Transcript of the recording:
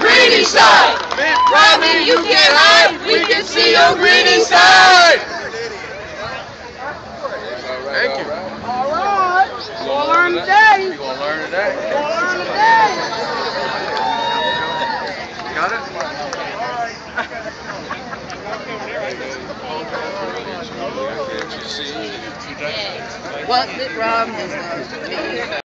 Greedy side. Mitt Romney, you can't hide. We can see your greedy side. Thank you. All right. We're Gonna learn today. You gonna learn today? Gonna learn today. Got it? What Mitt Romney? do.